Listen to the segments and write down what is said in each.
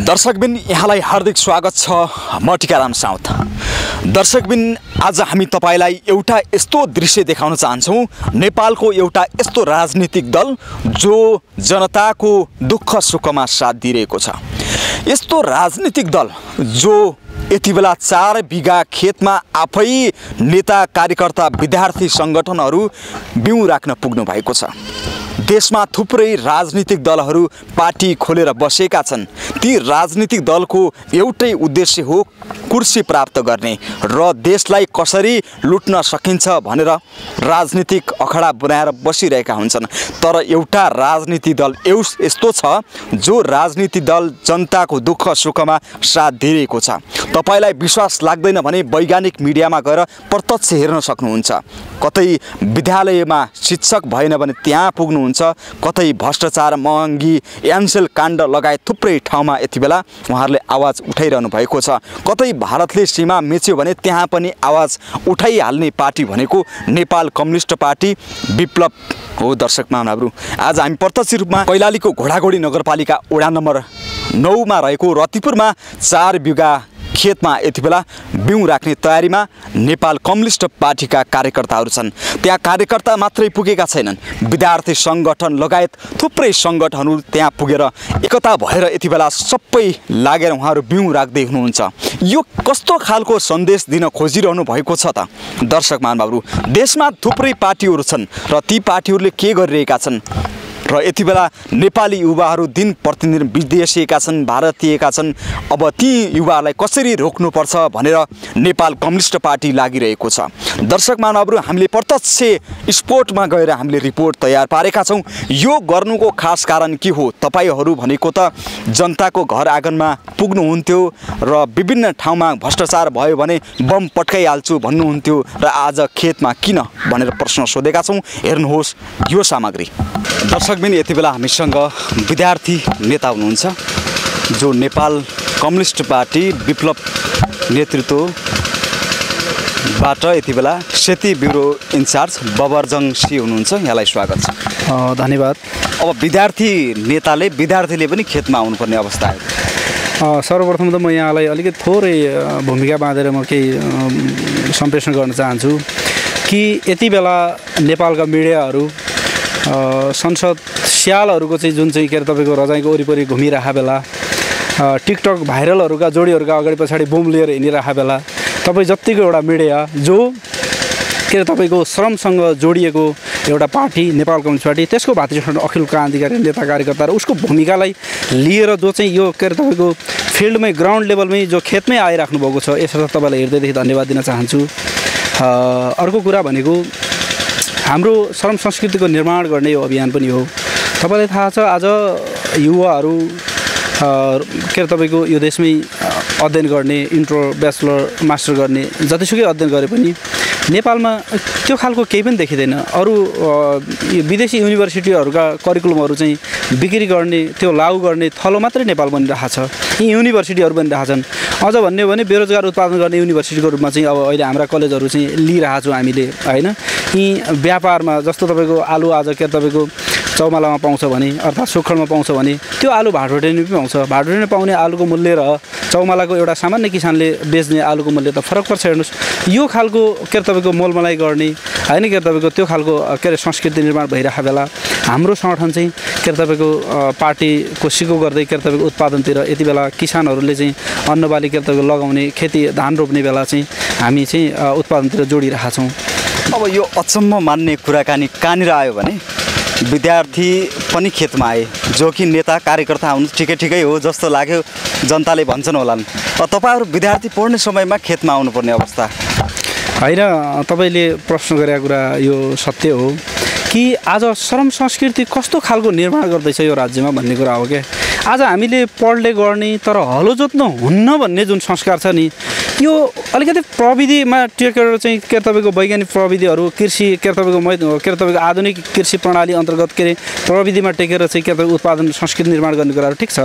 दर्शकबिन यहाँलाई हार्दिक स्वागत छ। म टिकाराम साउथ। दर्शकबिन आज हामी तपाईँलाई एउटा यस्तो दृश्य देखाउन चाहन्छौँ। नेपालको एउटा यस्तो राजनीतिक दल जो जनताको दुःख सुखमा साथ दिइरहेको छ। यस्तो राजनीतिक दल जो यति बेला चार बिघा खेतमा आफै नेता कार्यकर्ता विद्यार्थी सङ्गठनहरू बिउ राख्न पुग्नु भएको छ। देशमा थुप्रै राजनीतिक दलहरू पार्टी खोलेर बसेका छन्। ती राजनीतिक दलको एउटै उद्देश्य हो कुर्सी प्राप्त गर्ने र देशलाई कसरी लुट्न सकिन्छ भनेर राजनीतिक अखडा बनाएर बसिरहेका हुन्छन्। तर एउटा राजनीति दल एउ यस्तो छ जो राजनीति दल जनताको दुःख सुखमा साथ दिइरहेको छ। तपाईँलाई विश्वास लाग्दैन भने वैज्ञानिक मिडियामा गएर प्रत्यक्ष हेर्न सक्नुहुन्छ। कतै विद्यालयमा शिक्षक भएन भने त्यहाँ पुग्नुहुन्छ। कतै भ्रष्टाचार महँगी एनसेल काण्ड लगायत थुप्रै ठाउँमा यति बेला उहाँहरूले आवाज उठाइरहनु भएको छ। कतै भारतले सीमा मेच्यो भने त्यहाँ पनि आवाज उठाइहाल्ने पार्टी भनेको नेपाल कम्युनिस्ट पार्टी विप्लव हो दर्शक महानुभावहरू आज हामी प्रत्यक्ष रूपमा कैलालीको घोडाघोडी नगरपालिका वडा नम्बर नौमा रहेको रतिपुरमा चार बिघा खेतमा यति बेला बिउ राख्ने तयारीमा नेपाल कम्युनिस्ट पार्टीका कार्यकर्ताहरू छन्। त्यहाँ कार्यकर्ता मात्रै पुगेका छैनन्। विद्यार्थी सङ्गठन लगायत थुप्रै सङ्गठनहरू त्यहाँ पुगेर एकता भएर यति बेला सबै लागेर उहाँहरू बिउ राख्दै हुनुहुन्छ। यो कस्तो खालको सन्देश दिन खोजिरहनु भएको छ त? दर्शक महानुभावहरू देशमा थुप्रै पार्टीहरू छन् र ती पार्टीहरूले के गरिरहेका छन्? र यति बेला नेपाली युवाहरू दिन प्रतिदिन विदेशिएका छन् भारतीयका छन्। अब ती युवाहरूलाई कसरी रोक्नुपर्छ भनेर नेपाल कम्युनिस्ट पार्टी लागिरहेको छ। दर्शक मानवहरू हामीले प्रत्यक्ष स्पोर्टमा गएर हामीले रिपोर्ट तयार पारेका छौँ। यो गर्नुको खास कारण के हो? तपाईँहरू भनेको त जनताको घर आँगनमा पुग्नुहुन्थ्यो र विभिन्न ठाउँमा भ्रष्टाचार भयो भने बम पट्काइहाल्छु भन्नुहुन्थ्यो र आज खेतमा किन? भनेर प्रश्न सोधेका छौँ। हेर्नुहोस् यो सामग्री। दर्शकबिन यति बेला हामीसँग विद्यार्थी नेता हुनुहुन्छ जो नेपाल कम्युनिस्ट पार्टी विप्लव नेतृत्वबाट यति बेला Seti bureau in charge Babarjang C हुनुहुन्छ। यहाँलाई स्वागत छ। धन्यवाद। अब विद्यार्थी नेताले विद्यार्थीले पनि खेतमा आउनुपर्ने अवस्था आयो। सर्वप्रथम त म यहाँलाई अलिकति थोरै भूमिका बाँधेर म केही सम्प्रेषण गर्न चाहन्छु कि यति बेला नेपालका मिडियाहरू संसद स्यालहरूको चाहिँ जुन चाहिँ के अरे तपाईँको रजाइको वरिपरि घुमिरहेको बेला टिकटक भाइरलहरूका जोडीहरूका अगाडि पछाडि बोम लिएर हिँडिरहेको बेला तपाईँ जत्तिको एउटा मिडिया जो के अरे तपाईँको श्रमसँग जोडिएको एउटा पार्टी नेपाल कम्युनिस्ट पार्टी त्यसको भातृ सङ्गठन अखिल क्रान्तिकारी नेता कार्यकर्ता र उसको भूमिकालाई लिएर जो चाहिँ यो के अरे तपाईँको फिल्डमै ग्राउन्ड लेभलमै जो खेतमै आइराख्नु भएको छ यसर्थ तपाईँलाई हृदयदेखि धन्यवाद दिन चाहन्छु। अर्को कुरा भनेको हाम्रो श्रम संस्कृतिको निर्माण गर्ने यो अभियान पनि हो। तपाईँलाई थाहा छ आज युवाहरू के अरे तपाईँको यो देशमै अध्ययन गर्ने इन्ट्रो ब्याचलर मास्टर गर्ने जतिसुकै अध्ययन गरे पनि नेपालमा त्यो खालको केही पनि देखिँदैन। अरू विदेशी युनिभर्सिटीहरूका करिकुलमहरू चाहिँ बिक्री गर्ने त्यो लागु गर्ने थलो मात्रै नेपाल बनिरहेको छ। यी युनिभर्सिटीहरू बनिरहेका छन्। अझ भन्ने हो भने बेरोजगार उत्पादन गर्ने युनिभर्सिटीको रूपमा चाहिँ अब अहिले हाम्रा कलेजहरू चाहिँ लिइरहेको छौँ हामीले होइन? यी व्यापारमा जस्तो तपाईँको आलु आज के तपाईँको चौमालामा पाउँछ भने अर्थात् सुखडमा पाउँछ भने त्यो आलु भाटोटेनी पनि पाउँछ। भाटोटेनी पाउने आलुको मूल्य र चौमालाको एउटा सामान्य किसानले बेच्ने आलुको मूल्य त फरक पर्छ हेर्नुहोस्। यो खालको के अरे तपाईँको मोलमलाइ गर्ने होइन के अरे तपाईँको त्यो खालको के अरे संस्कृति निर्माण भइरहेको बेला हाम्रो सङ्गठन चाहिँ के अरे तपाईँको पार्टीको सिको गर्दै के अरे तपाईँको उत्पादनतिर यति बेला किसानहरूले चाहिँ अन्नबाली के अरे तपाईँको लगाउने खेती धान रोप्ने बेला चाहिँ हामी चाहिँ उत्पादनतिर जोडिरहेका छौँ अब यो अचम्म मान्ने कुराकानी कहाँनिर आयो भने विद्यार्थी पनि खेतमा आए जो कि नेता कार्यकर्ता हुनु ठिकै ठिकै हो जस्तो लाग्यो जनताले भन्छन् होलान्। तपाईँहरू विद्यार्थी पढ्ने समयमा खेतमा आउनुपर्ने अवस्था। होइन तपाईँले प्रश्न गरेको कुरा यो सत्य हो। कि आज श्रम संस्कृति कस्तो खालको निर्माण गर्दैछ यो राज्यमा भन्ने कुरा हो क्या आज हामीले पढ्ने गर्ने तर हलो जोत्न हुन्न भन्ने जुन संस्कार छ नि यो अलिकति प्रविधिमा टेकेर चाहिँ के अरे तपाईँको वैज्ञानिक प्रविधिहरू कृषि के अरे तपाईँको के अरे तपाईँको आधुनिक कृषि प्रणाली अन्तर्गत के अरे प्रविधिमा टेकेर चाहिँ के तपाईँको उत्पादन संस्कृति निर्माण गर्ने कुराहरू ठिक छ।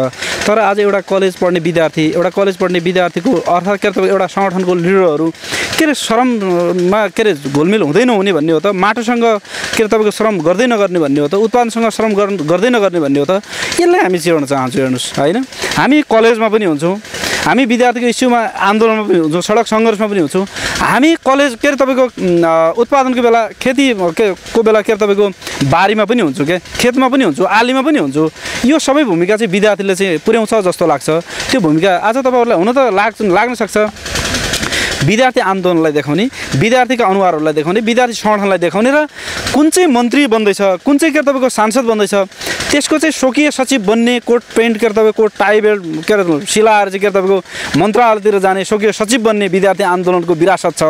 तर आज एउटा कलेज पढ्ने विद्यार्थी एउटा कलेज पढ्ने विद्यार्थीको अर्थात् के अरे तपाईँको एउटा सङ्गठनको लिडरहरू के अरे श्रममा के अरे घुलमिल हुँदै नहुने भन्ने हो त माटोसँग के अरे तपाईँको श्रम गर्दै नगर्ने भन्ने हो त उत्पादनसँग श्रम गर् गर्दै नगर्ने भन्ने हो त यसलाई हामी चिराउन चाहन्छौँ हेर्नुहोस् होइन? हामी कलेजमा पनि हुन्छौँ। हामी विद्यार्थीको इस्युमा आन्दोलनमा पनि हुन्छौँ सडक सङ्घर्षमा पनि हुन्छौँ। हामी कलेज के अरे तपाईँको उत्पादनको बेला खेती के को बेला के अरे तपाईँको बारीमा पनि हुन्छु क्या खेतमा पनि हुन्छु आलीमा पनि हुन्छु। यो सबै भूमिका चाहिँ विद्यार्थीले चाहिँ पुर्याउँछ जस्तो लाग्छ। त्यो भूमिका आज तपाईँहरूलाई हुन त लाग लाग्न सक्छ। विद्यार्थी आन्दोलनलाई देखाउने विद्यार्थीका अनुहारहरूलाई देखाउने विद्यार्थी संगठनलाई देखाउने र कुन चाहिँ मन्त्री बन्दैछ कुन चाहिँ के तपाईँको सांसद बन्दैछ त्यसको चाहिँ स्वकीय सचिव बन्ने कोट पेन्ट के अरे तपाईँको टाई बेल्ट के अरे सिलाएर चाहिँ के अरे तपाईँको मन्त्रालयतिर जाने स्वकीय सचिव बन्ने विद्यार्थी आन्दोलनको विरासत छ।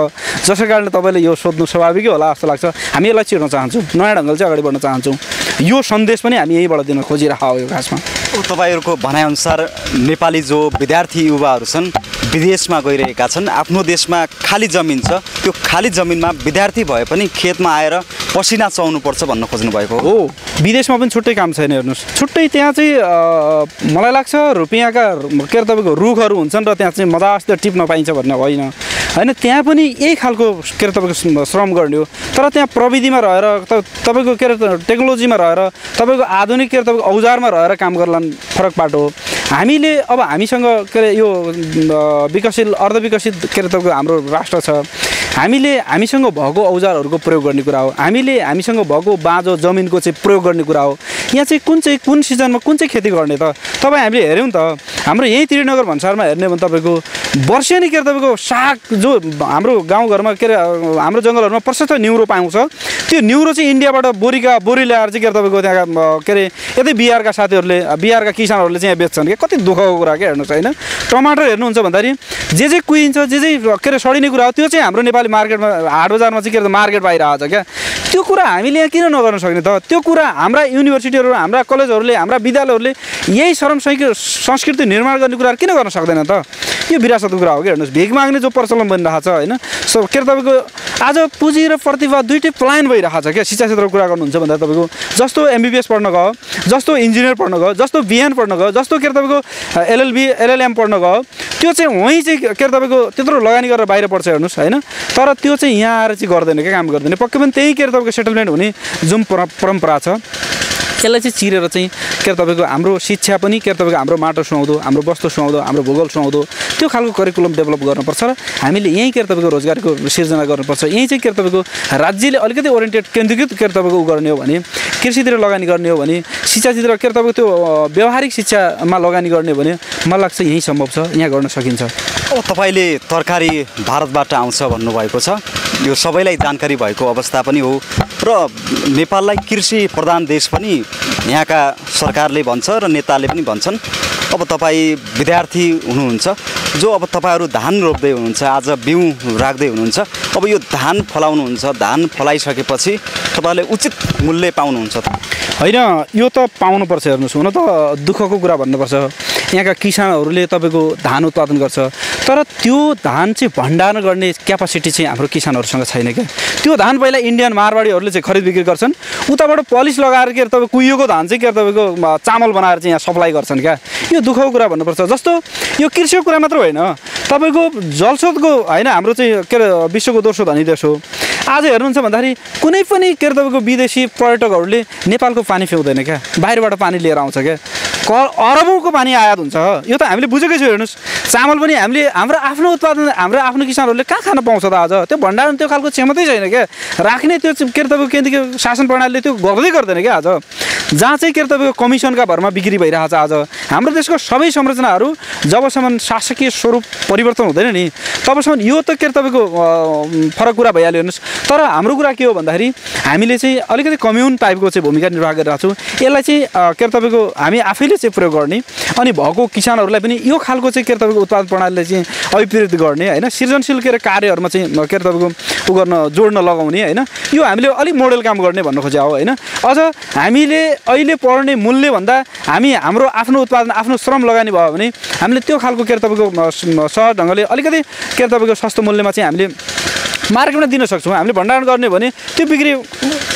जसै कारणले तपाईँले यो सोध्नु स्वाभाविकै होला जस्तो लाग्छ। हामी यसलाई चिर्न चाहन्छौँ नयाँ ढङ्गले चाहिँ अगाडि बढ्न चाहन्छौँ। यो सन्देश पनि हामी यहीँबाट दिन खोजिरहेको हो यो खासमा। तपाईँहरूको भनाइअनुसार नेपाली जो विद्यार्थी युवाहरू छन् विदेशमा गइरहेका छन् आफ्नो देशमा खाली जमिन छ त्यो खाली जमिनमा विद्यार्थी भए पनि खेतमा आएर पसिना चलाउनुपर्छ भन्न खोज्नु भएको हो विदेशमा पनि छुट्टै काम छैन हेर्नुहोस्। छुट्टै त्यहाँ चाहिँ मलाई लाग्छ रुपियाँका के अरे तपाईँको रुखहरू हुन्छन् र त्यहाँ चाहिँ मजासित टिप्न पाइन्छ भन्ने होइन। होइन त्यहाँ पनि यही खालको के अरे तपाईँको श्रम- गर्ने हो। तर त्यहाँ प्रविधिमा रहेर तपाईँको के अरे टेक्नोलोजीमा रहेर तपाईँको आधुनिक के अरे तपाईँको औजारमा रहेर काम गर्ला फरक पाटो हो। हामीले अब हामीसँग के अरे यो विकसित अर्धविकसित के अरे तपाईँको हाम्रो राष्ट्र छ। हामीले हामीसँग भएको औजारहरूको प्रयोग गर्ने कुरा हो। हामीले हामीसँग भएको बाँझो जमिनको चाहिँ प्रयोग गर्ने कुरा हो। यहाँ चाहिँ कुन चाहिँ कुन सिजनमा कुन चाहिँ खेती गर्ने त? तपाईँ हामीले हेऱ्यौँ त। हाम्रो यहीँ त्रिनगर भन्सारमा हेर्ने भने तपाईँको वर्षेनी के अरे तपाईँको साग जो हाम्रो गाउँघरमा के अरे हाम्रो जङ्गलहरूमा प्रशस्त न्युरो पाउँछ। त्यो न्युरो चाहिँ इन्डियाबाट बोरीका बोरी ल्याएर चाहिँ के अरे तपाईँको त्यहाँका के अरे यतै बिहारका साथीहरूले बिहारका किसानहरूले चाहिँ यहाँ बेच्छन् क्या कति दुःखको कुरा क्या हेर्नुहोस् होइन? टमाटर हेर्नुहुन्छ भन्दाखेरि जे जे कुहिन्छ जे जे के अरे सडिने कुरा हो त्यो चाहिँ हाम्रो नेपाली मार्केटमा हाट बजारमा चाहिँ के अरे मार्केट बाहिर छ क्या? त्यो कुरा हामीले यहाँ किन नगर्न सक्ने त? त्यो कुरा हाम्रा युनिभर्सिटीहरू हाम्रा कलेजहरूले हाम्रा विद्यालयहरूले यही श्रम संस्कृ- संस्कृति निर्माण गर्ने कुराहरू किन गर्न सक्दैन त? यो विरासतको कुरा हो कि हेर्नुहोस् भिख माग्ने जो प्रचलन बनिरहेको छ होइन? सो के अरे तपाईँको आज पुँजी र प्रतिभा दुइटै प्लान भइरहेको छ क्या? शिक्षा क्षेत्रको कुरा गर्नुहुन्छ भन्दा तपाईँको जस्तो एमबिबिएस पढ्न गयो जस्तो इन्जिनियर पढ्न गयो जस्तो बिएन पढ्न गयो जस्तो के अरे तपाईँको एलएलबी एलएलएम पढ्न गयो त्यो चाहिँ वहीँ चाहिँ के अरे तपाईँको त्यत्रो लगानी गरेर बाहिर पढ्छ हेर्नुहोस् होइन? तर त्यो चाहिँ यहाँ आएर चाहिँ गर्दैन क्या काम गर्दैन। पक्कै पनि त्यही के अरे तपाईँको सेटलमेन्ट हुने जुन पर परम्परा छ। त्यसलाई चाहिँ चिरेर चाहिँ के अरे तपाईँको हाम्रो शिक्षा पनि के अरे तपाईँको हाम्रो माटो सुहाउँदो हाम्रो वस्तु सुहाउँदो हाम्रो भूगोल सुहाउँदो त्यो खालको करिकुलम डेभलप गर्नुपर्छ र हामीले यहीँ के अरे तपाईँको रोजगारको सिर्जना गर्नुपर्छ। यहीँ चाहिँ के अरे तपाईँको राज्यले अलिकति ओरिएन्टेड केन्द्रीकृत के अरे तपाईँको गर्ने हो भने कृषितिर लगानी गर्ने हो भने शिक्षातिर के अरे तपाईँको त्यो व्यावहारिक शिक्षामा लगानी गर्ने हो भने मलाई लाग्छ यहीँ सम्भव छ यहाँ गर्न सकिन्छ। अब तपाईँले तरकारी भारतबाट आउँछ भन्नुभएको छ। यो सबैलाई जानकारी भएको अवस्था पनि हो। र नेपाललाई कृषि प्रधान देश पनि यहाँका सरकारले भन्छ र नेताले पनि भन्छन्। अब तपाईँ विद्यार्थी हुनुहुन्छ जो अब तपाईँहरू धान रोप्दै हुनुहुन्छ आज बिउ राख्दै हुनुहुन्छ अब यो धान फलाउनुहुन्छ धान फलाइसकेपछि तपाईँहरूले उचित मूल्य पाउनुहुन्छ त? होइन यो त पाउनुपर्छ हेर्नुहोस् हुन त दुःखको कुरा भन्नुपर्छ। यहाँका किसानहरूले तपाईँको धान उत्पादन गर्छ तर त्यो धान चाहिँ भण्डारण गर्ने क्यापासिटी चाहिँ हाम्रो किसानहरूसँग छैन क्या। त्यो धान पहिला इन्डियन मारवाडीहरूले चाहिँ खरिद बिक्री गर्छन् उताबाट पलिस लगाएर के अरे तपाईँ कुहिएको धान चाहिँ के अरे तपाईँको चामल बनाएर चाहिँ यहाँ सप्लाई गर्छन् क्या। यो दुःखको कुरा भन्नुपर्छ? जस्तो यो कृषिको कुरा मात्र होइन। तपाईँको जलस्रोतको होइन हाम्रो चाहिँ के अरे विश्वको दोस्रो धनी देश हो। आज हेर्नुहुन्छ भन्दाखेरि कुनै पनि के अरे तपाईँको विदेशी पर्यटकहरूले नेपालको पानी फ्याउँदैन क्या। बाहिरबाट पानी लिएर आउँछ क्या। क अरबौँको पानी आयात हुन्छ। यो त हामीले बुझेकै छौँ हेर्नुहोस्। चामल पनि हामीले हाम्रो आफ्नो उत्पादन हाम्रो आफ्नो किसानहरूले कहाँ खान पाउँछ त आज? त्यो भण्डारण त्यो खालको क्षमतै छैन क्या। राख्ने त्यो के अरे तपाईँको केन्द्रीय शासन प्रणालीले त्यो गर्दै गर्दैन क्या आज। जहाँ चाहिँ के अरे तपाईँको कमिसनका भरमा बिक्री भइरहेको छ आज हाम्रो देशको सबै संरचनाहरू जबसम्म शासकीय स्वरूप परिवर्तन हुँदैन नि तबसम्म यो त के अरे तपाईँको फरक कुरा भइहाल्यो हेर्नुहोस्। तर हाम्रो कुरा के हो भन्दाखेरि हामीले चाहिँ अलिकति कम्युन टाइपको चाहिँ भूमिका निर्वाह गरिरहेको छौँ। यसलाई चाहिँ के अरे तपाईँको हामी आफैले चाहिँ प्रयोग गर्ने अनि भएको किसानहरूलाई पनि यो खालको चाहिँ के अरे तपाईँको उत्पादन प्रणालीलाई चाहिँ अभिप्रेरित गर्ने होइन सृजनशील के अरे कार्यहरूमा चाहिँ के अरे तपाईँको उ गर्न जोड्न लगाउने होइन यो हामीले अलिक मोडल काम गर्ने भन्नु खोजे हो होइन। अझ हामीले अहिले पढ्ने मूल्यभन्दा हामी हाम्रो आफ्नो उत्पादन आफ्नो श्रम लगानी भयो भने हामीले त्यो खालको के अरे तपाईँको सहज ढङ्गले अलिकति के अरे तपाईँको सस्तो मूल्यमा चाहिँ हामीले मार्केटमा दिन सक्छौँ। हामीले भण्डारण गर्ने भने त्यो बिक्री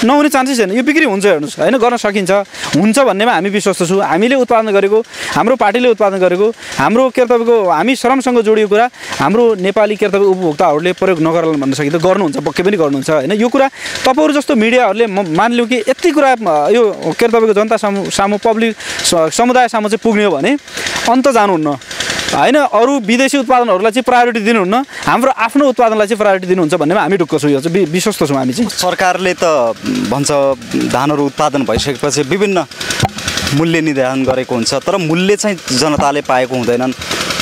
नहुने चान्सेस छैन यो बिक्री हुन्छ हेर्नुहोस् होइन? गर्न सकिन्छ। हुन्छ भन्नेमा हामी विश्वस्त छौँ। हामीले उत्पादन गरेको हाम्रो पार्टीले उत्पादन गरेको हाम्रो के अरे तपाईँको हामी श्रमसँग जोडिएको कुरा हाम्रो नेपाली के अरे तपाईँको उपभोक्ताहरूले प्रयोग नगरला भन्न सकिन्छ। गर्नुहुन्छ पक्कै पनि गर्नुहुन्छ होइन? यो कुरा तपाईँहरू जस्तो मिडियाहरूले म मानिलिउँ कि यति कुरा यो के अरे तपाईँको जनता सामु सामु पब्लिक समुदाय सामु चाहिँ पुग्ने हो भने अन्त जानुहुन्न। होइन अरू विदेशी उत्पादनहरूलाई चाहिँ प्रायोरिटी दिनुहुन्न। हाम्रो आफ्नो उत्पादनलाई चाहिँ प्रायोरिटी दिनुहुन्छ भन्नेमा हामी ढुक्क छौँ। यो चाहिँ विश्वस्त छौँ हामी चाहिँ। सरकारले त भन्छ धानहरू उत्पादन भइसकेपछि विभिन्न मूल्य निर्धारण गरेको हुन्छ तर मूल्य चाहिँ जनताले पाएको हुँदैनन्।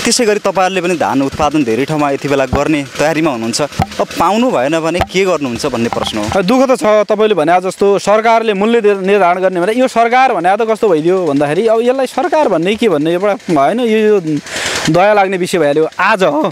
त्यसै गरी तपाईँहरूले पनि धान उत्पादन धेरै ठाउँमा यति बेला गर्ने तयारीमा हुनुहुन्छ। अब पाउनु भएन भने के गर्नुहुन्छ भन्ने प्रश्न हो। दुःख त छ तपाईँले भने जस्तो सरकारले मूल्य निर्धारण गर्ने भने यो सरकार भने त कस्तो भइदियो भन्दाखेरि अब यसलाई सरकार भन्ने के भन्ने एउटा होइन यो यो दया लाग्ने विषय भइहाल्यो। आज हो।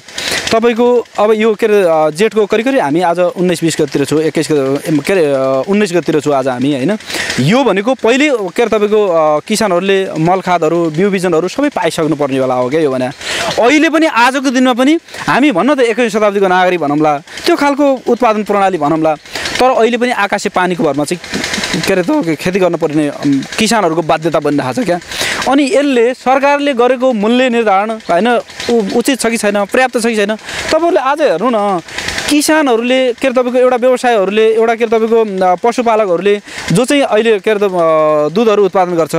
तपाईँको अब यो के अरे जेठको करिब करिब हामी आज उन्नाइस बिस गतितिर छौँ एक्काइस के अरे उन्नाइस गतितिर छौँ आज हामी होइन? यो भनेको पहिले के अरे तपाईँको किसानहरूले मल खादहरू बिउ बिजनहरू सबै पाइसक्नु पर्ने हो क्या यो भने। अहिले पनि आजको दिनमा पनि हामी भन्न त एक्काइस शताब्दीको नागरिक भनौँला त्यो खालको उत्पादन प्रणाली भनौँला तर अहिले पनि आकाशे पानीको भरमा चाहिँ के अरे त खेती गर्नुपर्ने किसानहरूको बाध्यता बनिरहेको छ क्या। अनि यसले सरकारले गरेको मूल्य निर्धारण होइन उचित छ कि छैन पर्याप्त छ कि छैन तपाईँहरूले आज हेर्नु न किसानहरूले के अरे तपाईँको एउटा व्यवसायहरूले एउटा के अरे तपाईँको पशुपालकहरूले जो चाहिँ अहिले के अरे दुधहरू उत्पादन गर्छ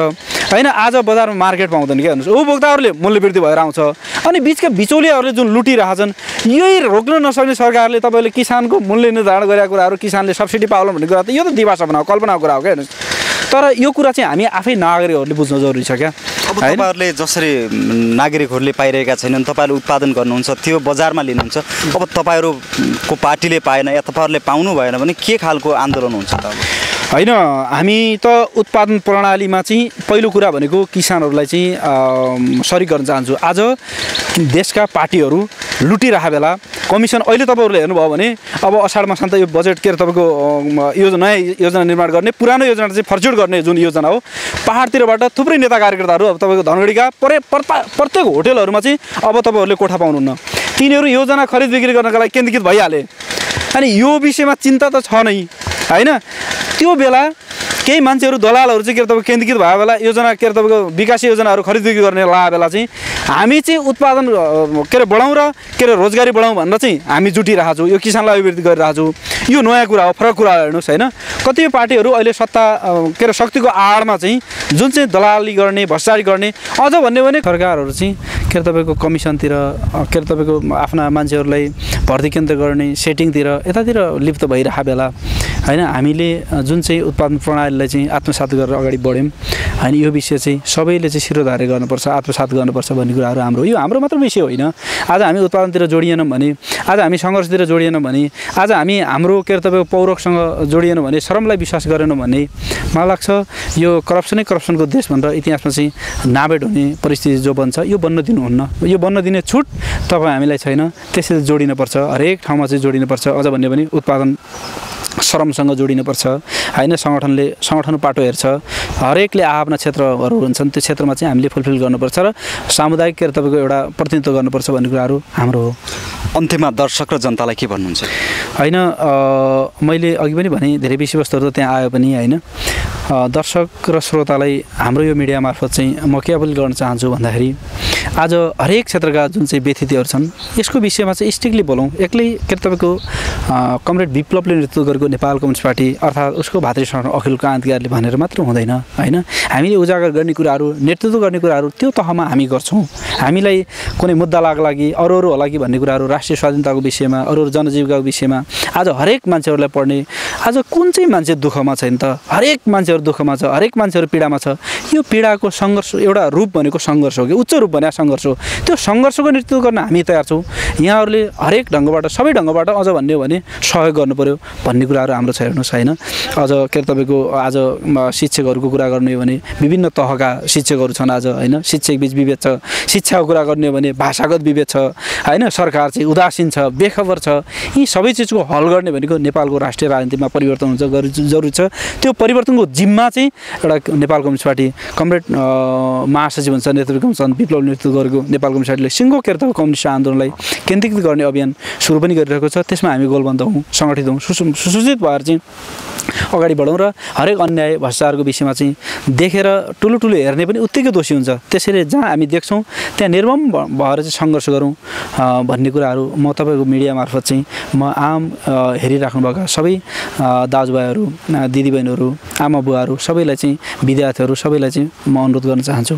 होइन आज बजारमा मार्केट पाउँदैन क्या हेर्नुहोस् उपभोक्ताहरूले मूल्य वृद्धि भएर आउँछ अनि बिचका बिचौलियाहरूले जुन लुटिरहेछन् यही रोक्न नसक्ने सरकारले तपाईँले किसानको मूल्य निर्धारण गरेका कुराहरू किसानले सब्सिडी पाउला भन्ने कुरा त यो त दिवा सपना हो कल्पनाको कुरा हो क्या हेर्नुहोस्। तर यो कुरा चाहिँ हामी आफै नागरिकहरूले बुझ्न जरुरी छ क्या अब? तपाईँहरूले जसरी नागरिकहरूले पाइरहेका छैनन् तपाईँहरूले उत्पादन गर्नुहुन्छ त्यो बजारमा लिनुहुन्छ अब तपाईँहरूको पार्टीले पाएन या तपाईँहरूले पाउनु भएन भने के खालको आन्दोलन हुन्छ त? होइन हामी त उत्पादन प्रणालीमा चाहिँ पहिलो कुरा भनेको किसानहरूलाई चाहिँ सरिक गर्न चाहन्छु। आज देशका पार्टीहरू लुटिरहेको बेला कमिसन अहिले तपाईँहरूले हेर्नुभयो भने अब असाढ मासमा त यो बजेट के अरे तपाईँको योजना नयाँ योजना निर्माण गर्ने पुरानो योजना चाहिँ फर्च्युट गर्ने जुन योजना हो पाहाडतिरबाट थुप्रै नेता कार्यकर्ताहरू अब तपाईँको धनगढीका परे प्रता- प्रत्येक होटेलहरूमा चाहिँ अब तपाईँहरूले कोठा पाउनुहुन्न। तिनीहरू योजना खरिद बिक्री गर्नका लागि केन्द्रीकृत भइहाले। अनि यो विषयमा चिन्ता त छ नै। होइन? त्यो बेला केही मान्छेहरू दलालहरू चाहिँ के अरे तपाईँको केन्द्रीकृत भएको बेला योजना के अरे तपाईँको विकास योजनाहरू खरिद गर्ने लागेको बेला चाहिँ हामी चाहिँ उत्पादन के अरे बढाउँ र के अरे रोजगारी बढाउँ भनेर चाहिँ हामी जुटिरहेको छौँ। यो किसानलाई अभिवृद्धि गरिरहेको छौँ। यो नयाँ कुरा हो फरक कुरा हेर्नुहोस् होइन? कतिपय पार्टीहरू अहिले सत्ता के अरे शक्तिको आडमा चाहिँ जुन चाहिँ दलाली गर्ने भ्रष्टाचारी गर्ने अझ भन्यो भने सरकारहरू चाहिँ के अरे तपाईँको कमिसनतिर के अरे तपाईँको आफ्ना मान्छेहरूलाई भर्ती केन्द्र गर्ने सेटिङतिर यतातिर लिप्त भइरहेको बेला होइन? हामीले जुन चाहिँ उत्पादन प्रणालीलाई चाहिँ आत्मसात गरेर अगाडि बढ्यौँ होइन? यो विषय चाहिँ सबैले चाहिँ शिरोधार्य गर्नुपर्छ आत्मसात गर्नुपर्छ भन्ने कुराहरू हाम्रो। यो हाम्रो मात्र विषय होइन। आज हामी उत्पादनतिर जोडिएनौँ भने आज हामी सङ्घर्षतिर जोडिएनौँ भने आज हामी हाम्रो के अरे तपाईँको पौरखसँग जोडिएनौँ भने श्रमलाई विश्वास गरेनौँ भने मलाई लाग्छ यो करप्सनै करप्सनको देश भनेर इतिहासमा चाहिँ नाभेट हुने परिस्थिति जो बन्छ यो बन्न दिनुहुन्न। यो बन्न दिने छुट तपाईँ हामीलाई छैन। त्यसरी जोडिनुपर्छ। हरेक ठाउँमा चाहिँ जोडिनुपर्छ। अझ भन्यो भने उत्पादन श्रमसँग जोडिनुपर्छ। होइन सङ्गठनले सङ्गठन पाटो हेर्छ। हरेकले आफ्ना क्षेत्रहरू हुन्छन् त्यो क्षेत्रमा चाहिँ हामीले फुलफिल गर्नुपर्छ र सामुदायिक तपाईँको एउटा प्रतिनिधित्व गर्नुपर्छ भन्ने कुराहरू हाम्रो हो। अन्त्यमा दर्शक र जनतालाई के भन्नुहुन्छ? होइन मैले अघि पनि भने धेरै विषयवस्तुहरू त त्यहाँ आयो पनि होइन। दर्शक र श्रोतालाई हाम्रो यो मिडिया मार्फत चाहिँ म के अपिल गर्न चाहन्छु भन्दाखेरि आज हरेक क्षेत्रका जुन चाहिँ व्यथितिहरू छन् यसको विषयमा चाहिँ स्ट्रिक्टली बोलौँ। एक्लै के अरे तपाईँको कमरेड विप्लवले नेतृत्व गरेको नेपाल कम्युनिस्ट पार्टी अर्थात् उसको भातृ सङ्गठन अखिल क्रान्तिकारीले भनेर मात्र हुँदैन होइन। हामीले उजागर गर्ने कुराहरू नेतृत्व गर्ने कुराहरू त्यो तहमा हामी गर्छौँ। हामीलाई कुनै मुद्दा लाग लागि अरू अरू होला कि भन्ने कुराहरू राष्ट्रिय स्वाधीनताको विषयमा अरू अरू जनजीविकाको विषयमा आज हरेक मान्छेहरूलाई पढ्ने आज कुन चाहिँ मान्छे दुःखमा छैन त? हरेक मान्छेहरू दुःखमा छ हरेक मान्छेहरू पीडामा छ। यो पीडाको सङ्घर्ष एउटा रूप भनेको सङ्घर्ष हो कि? उच्च रूप भने सङ्घर्ष हो। त्यो सङ्घर्षको नेतृत्व गर्न हामी तयार छौँ। यहाँहरूले हरेक ढङ्गबाट सबै ढङ्गबाट अझ भन्ने हो भने सहयोग गर्नु पऱ्यो भन्ने कुराहरू हाम्रो छ हेर्नुहोस् होइन। अझ के अरे तपाईँको आज शिक्षकहरूको कुरा गर्ने हो भने विभिन्न तहका शिक्षकहरू छन् आज होइन। शिक्षक बिच विभेद छ। शिक्षाको कुरा गर्ने हो भने भाषागत विभेद छ। होइन सरकार चाहिँ उदासीन छ बेखबर छ। यी सबै चिजको हल गर्ने भनेको नेपालको राष्ट्रिय राजनीतिमा परिवर्तन हुन्छ जरुरी छ। त्यो परिवर्तनको जिम्मा चाहिँ एउटा नेपाल कम्युनिस्ट पार्टी कमरेड महासचिव हुन्छ नेतृत्व छन् विप्लव नेतृत्व गरेको नेपाल कम्युनिस्ट पार्टीले सिङ्गो केर्ताको कम्युनिस्ट आन्दोलनलाई केन्द्रीकृत गर्ने अभियान सुरु पनि गरिरहेको छ। त्यसमा हामी गोलबन्द हौँ सङ्गठित हौँ। सुसु सुसूचित भएर चाहिँ अगाडि बढौँ र हरेक अन्याय भ्रष्टाचारको विषयमा चाहिँ देखेर ठुलो ठुलो हेर्ने पनि उत्तिकै दोषी हुन्छ। त्यसैले जहाँ हामी देख्छौँ त्यहाँ निर्मम भएर चाहिँ सङ्घर्ष गरौँ भन्ने कुराहरू म तपाईँको मिडिया मार्फत चाहिँ म आम हेरिराख्नुभएका सबै दाजुभाइहरू दिदीबहिनीहरू आमा बुवाहरू सबैलाई चाहिँ विद्यार्थीहरू सबैलाई चाहिँ म अनुरोध गर्न चाहन्छु।